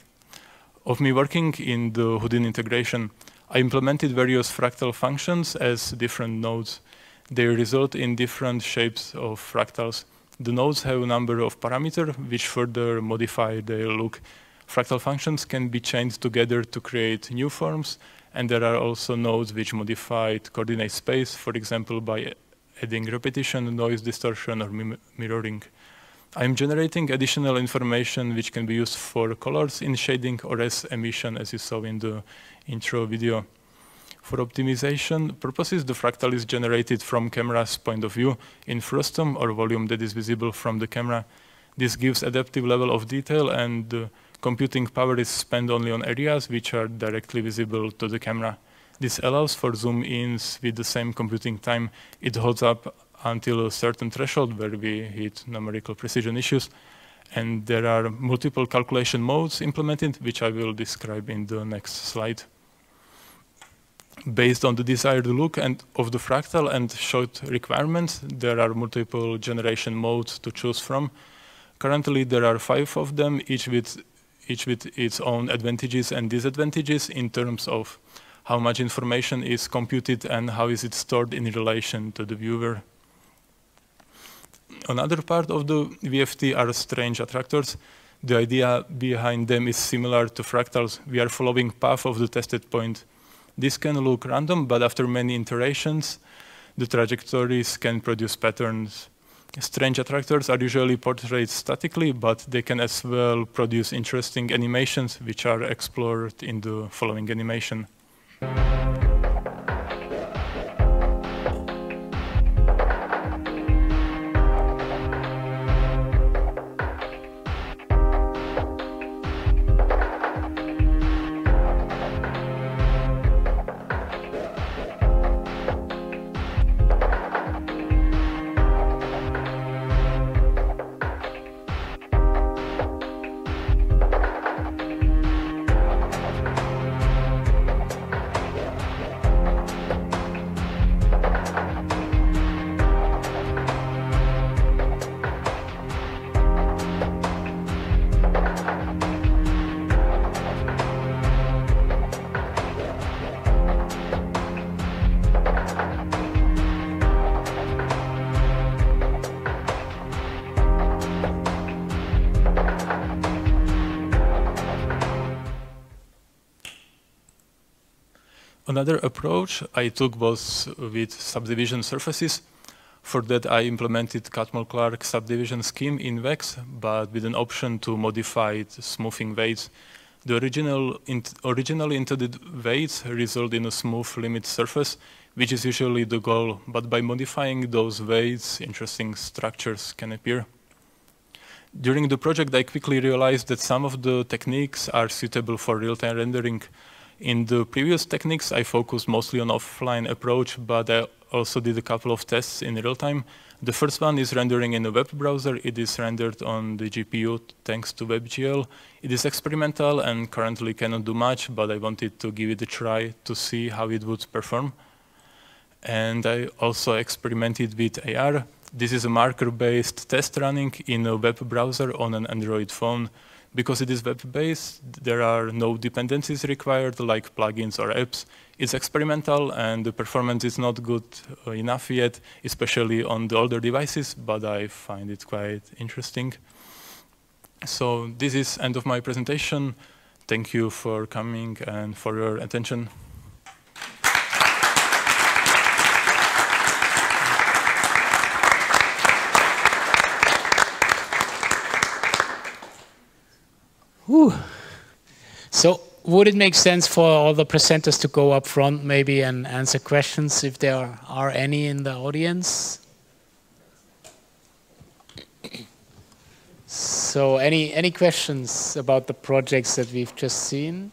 of me working in the Houdini integration. I implemented various fractal functions as different nodes. They result in different shapes of fractals. The nodes have a number of parameters which further modify their look. Fractal functions can be chained together to create new forms, and there are also nodes which modify coordinate space, for example, by adding repetition, noise distortion, or mirroring. I'm generating additional information which can be used for colors in shading or as emission, as you saw in the intro video. For optimization purposes, the fractal is generated from camera's point of view in frustum or volume that is visible from the camera. This gives adaptive level of detail and uh, computing power is spent only on areas which are directly visible to the camera. This allows for zoom-ins with the same computing time. It holds up until a certain threshold where we hit numerical precision issues. And there are multiple calculation modes implemented, which I will describe in the next slide. Based on the desired look and of the fractal and short requirements, there are multiple generation modes to choose from. Currently, there are five of them, each with, each with its own advantages and disadvantages in terms of how much information is computed and how is it stored in relation to the viewer another part of the VFT are strange attractors. The idea behind them is similar to fractals. We are following path of the tested point. This can look random, but after many iterations, the trajectories can produce patterns. Strange attractors are usually portrayed statically, but they can as well produce interesting animations, which are explored in the following animation. Another approach I took was with subdivision surfaces. For that, I implemented Catmull-Clark subdivision scheme in VEX, but with an option to modify smoothing weights. The original int originally intended weights result in a smooth limit surface, which is usually the goal, but by modifying those weights, interesting structures can appear. During the project, I quickly realized that some of the techniques are suitable for real-time rendering, in the previous techniques, I focused mostly on offline approach, but I also did a couple of tests in real time. The first one is rendering in a web browser. It is rendered on the GPU thanks to WebGL. It is experimental and currently cannot do much, but I wanted to give it a try to see how it would perform. And I also experimented with AR. This is a marker-based test running in a web browser on an Android phone because it is web-based, there are no dependencies required like plugins or apps. It's experimental and the performance is not good uh, enough yet, especially on the older devices, but I find it quite interesting. So this is end of my presentation. Thank you for coming and for your attention. Whew. So would it make sense for all the presenters to go up front maybe and answer questions if there are any in the audience? So any any questions about the projects that we've just seen?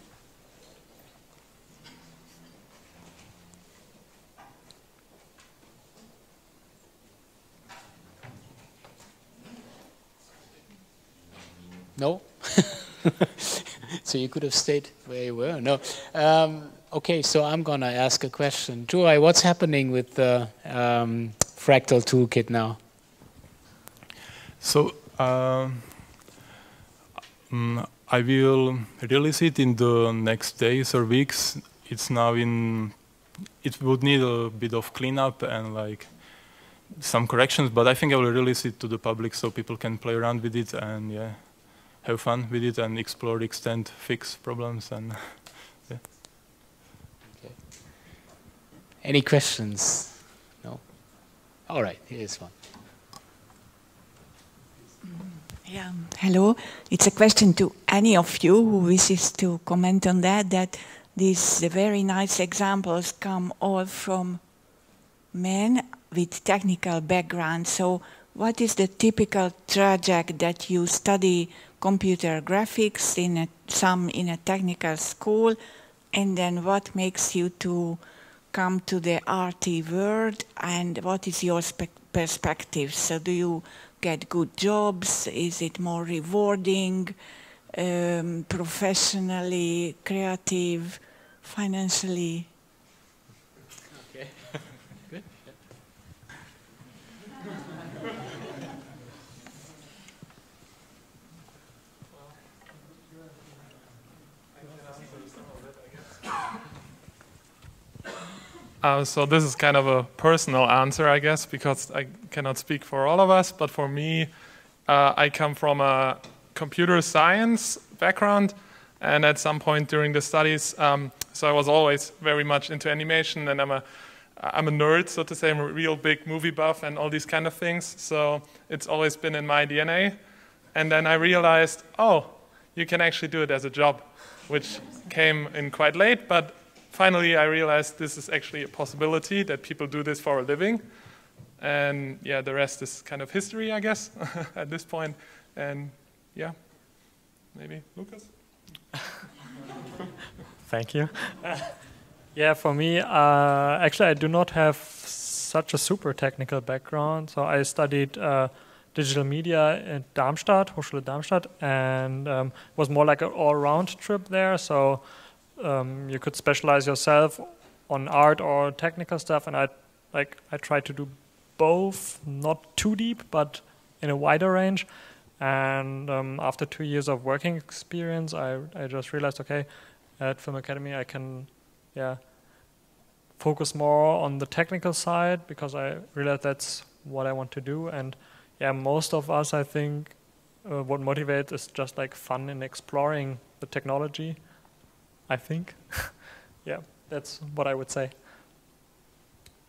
No? so you could have stayed where you were. No. Um, okay, so I'm gonna ask a question. Joy, what's happening with the um, Fractal Toolkit now? So um, mm, I will release it in the next days or weeks. It's now in. It would need a bit of cleanup and like some corrections, but I think I will release it to the public so people can play around with it and yeah, have fun with it and explore, extend, fix problems and yeah. Okay. Any questions? No. All right. Here's one. Mm, yeah. Hello. It's a question to any of you who wishes to comment on that. That these very nice examples come all from men with technical background. So what is the typical trajectory that you study computer graphics in a, some in a technical school and then what makes you to come to the RT world and what is your perspective? So do you get good jobs? Is it more rewarding, um, professionally, creative, financially? Uh, so this is kind of a personal answer, I guess, because I cannot speak for all of us. But for me, uh, I come from a computer science background, and at some point during the studies, um, so I was always very much into animation, and I'm a I'm a nerd, so to say. I'm a real big movie buff and all these kind of things. So it's always been in my DNA. And then I realized, oh, you can actually do it as a job, which came in quite late, but finally, I realized this is actually a possibility that people do this for a living. And yeah, the rest is kind of history, I guess, at this point. And yeah, maybe Lukas? Thank you. yeah, for me, uh, actually, I do not have such a super technical background. So I studied uh, digital media at Darmstadt, Hochschule Darmstadt, and um, was more like an all-round trip there. So um, you could specialize yourself on art or technical stuff, and I like I try to do both, not too deep, but in a wider range. And um, after two years of working experience, I I just realized, okay, at Film Academy I can, yeah, focus more on the technical side because I realized that's what I want to do. And yeah, most of us, I think, uh, what motivates is just like fun in exploring the technology I think. yeah, that's what I would say.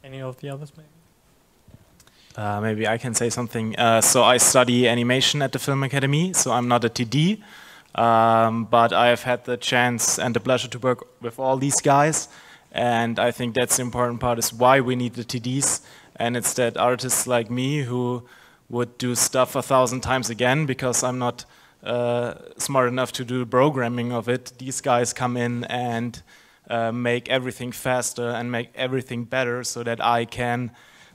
Any of the others, maybe? Uh, maybe I can say something. Uh, so I study animation at the Film Academy, so I'm not a TD, um, but I have had the chance and the pleasure to work with all these guys, and I think that's the important part is why we need the TDs, and it's that artists like me who would do stuff a thousand times again because I'm not uh, smart enough to do programming of it, these guys come in and uh, make everything faster and make everything better so that I can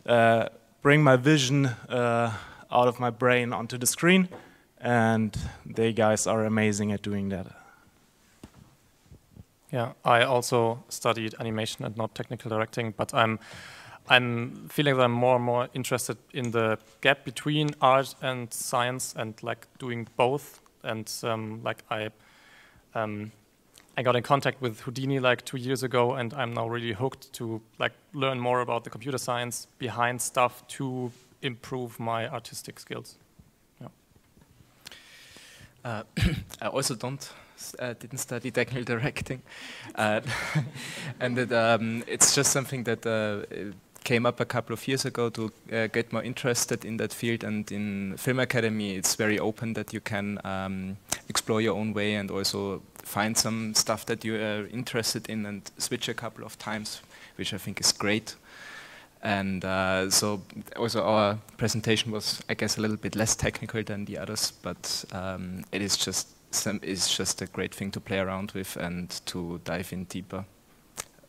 uh, bring my vision uh, out of my brain onto the screen. And they guys are amazing at doing that. Yeah, I also studied animation and not technical directing, but I'm I'm feeling that I'm more and more interested in the gap between art and science and like doing both. And um, like I, um, I got in contact with Houdini like two years ago, and I'm now really hooked to like learn more about the computer science behind stuff to improve my artistic skills. Yeah. Uh, I also don't uh, didn't study technical directing, uh, and um, it's just something that uh, came up a couple of years ago to uh, get more interested in that field. And in Film Academy, it's very open that you can um, explore your own way and also find some stuff that you are interested in and switch a couple of times, which I think is great. And uh, so also our presentation was, I guess, a little bit less technical than the others, but um, it is just some, it's just a great thing to play around with and to dive in deeper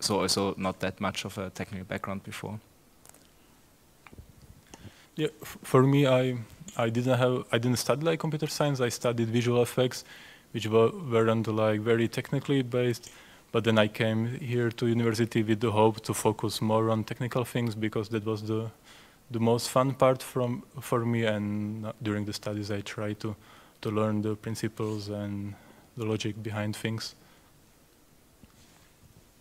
so also not that much of a technical background before. Yeah, for me, I I didn't have I didn't study like computer science. I studied visual effects which were, weren't like very technically based. But then I came here to university with the hope to focus more on technical things because that was the the most fun part from for me. And uh, during the studies, I try to to learn the principles and the logic behind things.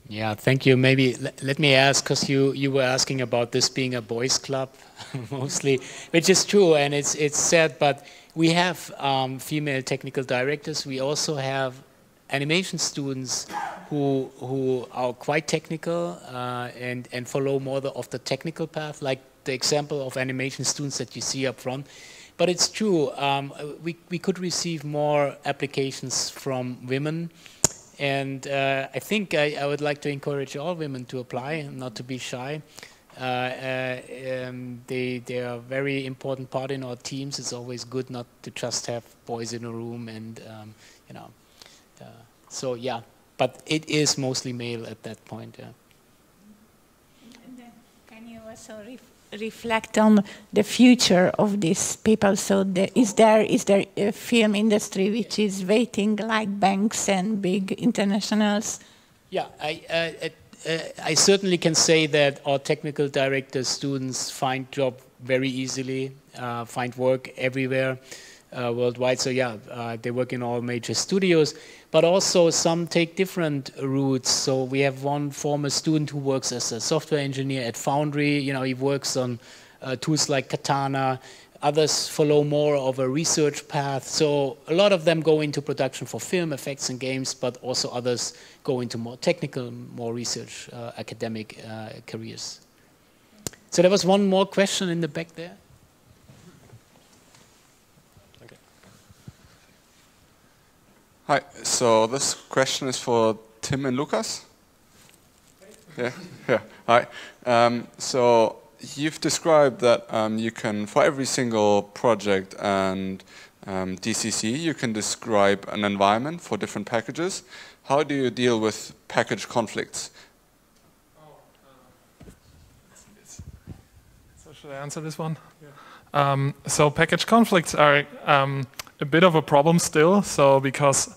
Yeah, thank you. Maybe let me ask, because you, you were asking about this being a boys' club, mostly, which is true, and it's it's sad. But we have um, female technical directors. We also have animation students who who are quite technical uh, and and follow more the, of the technical path, like the example of animation students that you see up front. But it's true. Um, we we could receive more applications from women. And uh, I think I, I, would like to encourage all women to apply, not to be shy. Uh, uh, um, they, they are a very important part in our teams. It's always good not to just have boys in a room and, um, you know. Uh, so, yeah, but it is mostly male at that point, yeah. Can you also reflect on the future of these people. So the, is there is there a film industry which is waiting like banks and big internationals? Yeah, I, uh, uh, I certainly can say that our technical director students find job very easily, uh, find work everywhere uh, worldwide. So yeah, uh, they work in all major studios, but also some take different routes. So we have one former student who works as a software engineer at Foundry. You know, he works on uh, tools like Katana. Others follow more of a research path. So a lot of them go into production for film effects and games, but also others go into more technical, more research, uh, academic uh, careers. So there was one more question in the back there. Hi, so this question is for Tim and Lukas. Yeah, yeah, hi. Um, so you've described that um, you can, for every single project and um, DCC, you can describe an environment for different packages. How do you deal with package conflicts? So should I answer this one? Yeah. Um, so package conflicts are um, a bit of a problem still. So because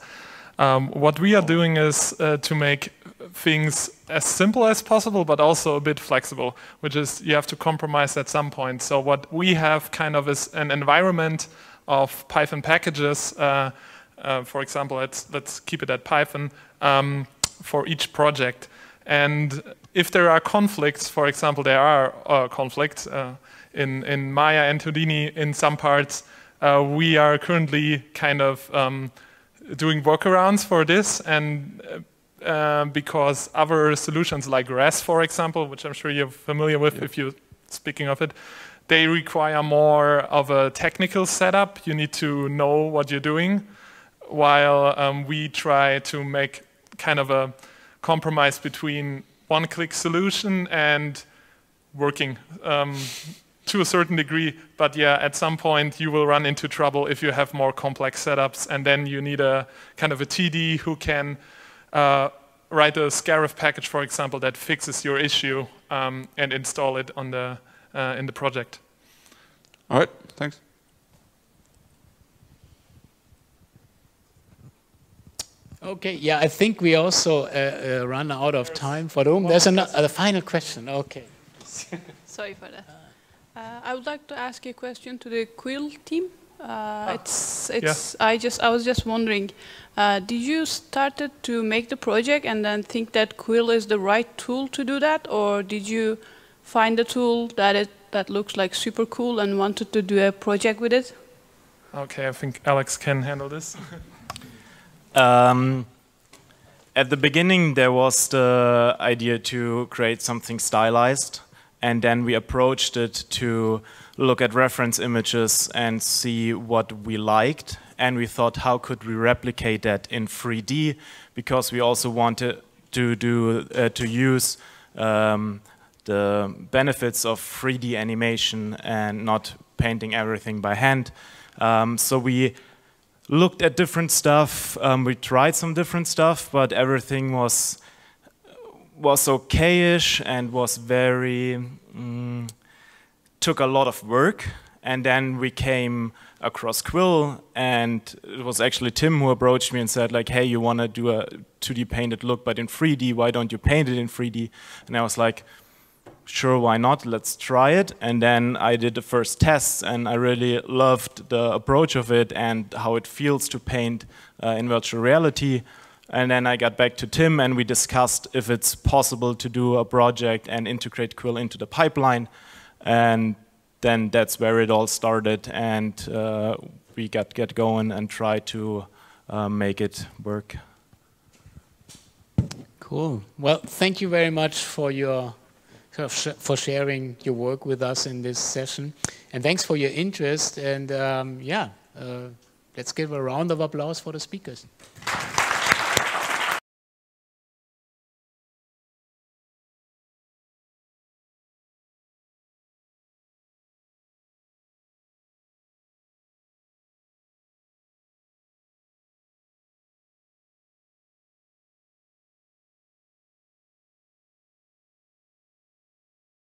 um, what we are doing is uh, to make things as simple as possible, but also a bit flexible, which is you have to compromise at some point. So what we have kind of is an environment of Python packages. Uh, uh, for example, let's let's keep it at Python um, for each project. And if there are conflicts, for example, there are uh, conflicts uh, in in Maya and Houdini in some parts uh, we are currently kind of um, doing workarounds for this and uh, uh, because other solutions like Rez, for example, which I'm sure you're familiar with yeah. if you're speaking of it, they require more of a technical setup. You need to know what you're doing, while um, we try to make kind of a compromise between one-click solution and working. Um, to a certain degree, but yeah, at some point you will run into trouble if you have more complex setups, and then you need a kind of a TD who can uh, write a Scarif package, for example, that fixes your issue um, and install it on the uh, in the project. All right, thanks. Okay, yeah, I think we also uh, uh run out of time for the room. There's a uh, final question. Okay. Sorry for that. Uh, I would like to ask a question to the Quill team. Uh, ah. It's it's. Yeah. I just I was just wondering, uh, did you started to make the project and then think that Quill is the right tool to do that, or did you find a tool that it that looks like super cool and wanted to do a project with it? Okay, I think Alex can handle this. um, at the beginning, there was the idea to create something stylized and then we approached it to look at reference images and see what we liked and we thought how could we replicate that in 3D because we also wanted to do uh, to use um, the benefits of 3D animation and not painting everything by hand. Um, so we looked at different stuff. Um, we tried some different stuff, but everything was was okayish and was very mm, took a lot of work And then we came across Quill, and it was actually Tim who approached me and said, like, hey, you want to do a 2D painted look, but in 3D, why don't you paint it in 3D? And I was like, sure, why not? Let's try it. And then I did the first tests, and I really loved the approach of it and how it feels to paint uh, in virtual reality. And then I got back to Tim, and we discussed if it's possible to do a project and integrate Quill into the pipeline. And then that's where it all started, and uh, we got get going and try to uh, make it work. Cool. Well, thank you very much for your for sharing your work with us in this session, and thanks for your interest. And um, yeah, uh, let's give a round of applause for the speakers.